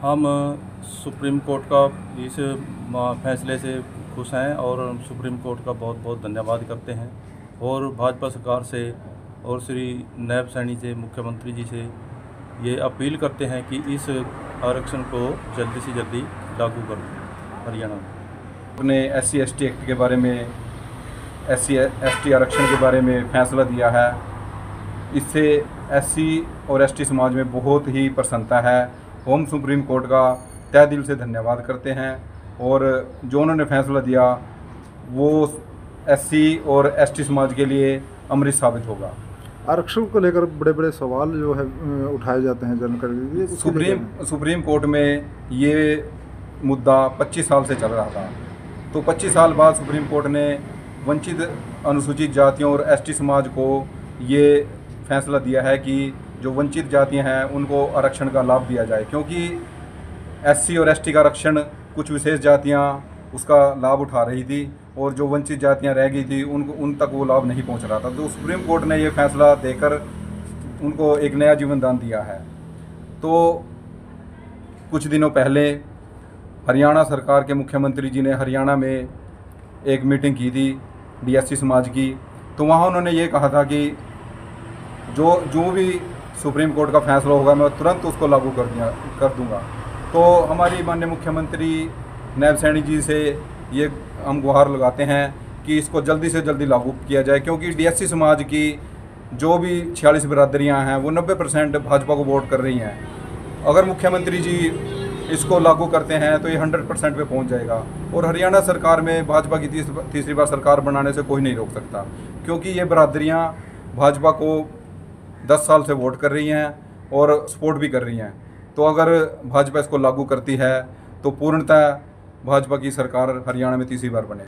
हम supreme court का इस फैसले से खुश हैं और सुप्रीम कोर्ट का बहुत बहुत धन्यवाद करते हैं। और भाजपा सरकार से और श्री नैब सैनी से, मुख्यमंत्री जी से ये अपील करते हैं कि इस आरक्षण को जल्दी से जल्दी लागू कर। हरियाणा। अपने एस सी एक्ट के बारे में एस सी आरक्षण के बारे में फैसला दिया है। इससे एस सी और एस टी समाज में बहुत ही प्रसन्नता है। हम सुप्रीम कोर्ट का तय दिल से धन्यवाद करते हैं और जो उन्होंने फैसला दिया वो एस सी और एस टी समाज के लिए अमृत साबित होगा। आरक्षण को लेकर बड़े बड़े सवाल जो है उठाए जाते हैं जानकारी सुप्रीम सुप्रीम कोर्ट में ये मुद्दा 25 साल से चल रहा था। तो 25 साल बाद सुप्रीम कोर्ट ने वंचित अनुसूचित जातियों और एसटी समाज को ये फैसला दिया है कि जो वंचित जातियाँ हैं, उनको आरक्षण का लाभ दिया जाए। क्योंकि एससी और एसटी का आरक्षण कुछ विशेष जातियाँ उसका लाभ उठा रही थी और जो वंचित जातियाँ रह गई थी, उनको, उन तक वो लाभ नहीं पहुँच रहा था। तो सुप्रीम कोर्ट ने ये फैसला देकर उनको एक नया जीवन दान दिया है। तो कुछ दिनों पहले हरियाणा सरकार के मुख्यमंत्री जी ने हरियाणा में एक मीटिंग की थी डीएससी समाज की। तो वहाँ उन्होंने ये कहा था कि जो जो भी सुप्रीम कोर्ट का फैसला होगा मैं तुरंत उसको लागू कर दिया कर दूँगा। तो हमारी माननीय मुख्यमंत्री नैब सैनी जी से ये हम गुहार लगाते हैं कि इसको जल्दी से जल्दी लागू किया जाए क्योंकि डीएससी समाज की जो भी छियालीस बिरादरियाँ हैं वो नब्बे परसेंट भाजपा को वोट कर रही हैं। अगर मुख्यमंत्री जी इसको लागू करते हैं तो ये हंड्रेड परसेंट पर पहुँच जाएगा। और हरियाणा सरकार में भाजपा की तीस, तीसरी बार सरकार बनाने से कोई नहीं रोक सकता क्योंकि ये बरादरियाँ भाजपा को 10 साल से वोट कर रही हैं और सपोर्ट भी कर रही हैं। तो अगर भाजपा इसको लागू करती है तो पूर्णतः भाजपा की सरकार हरियाणा में तीसरी बार बने।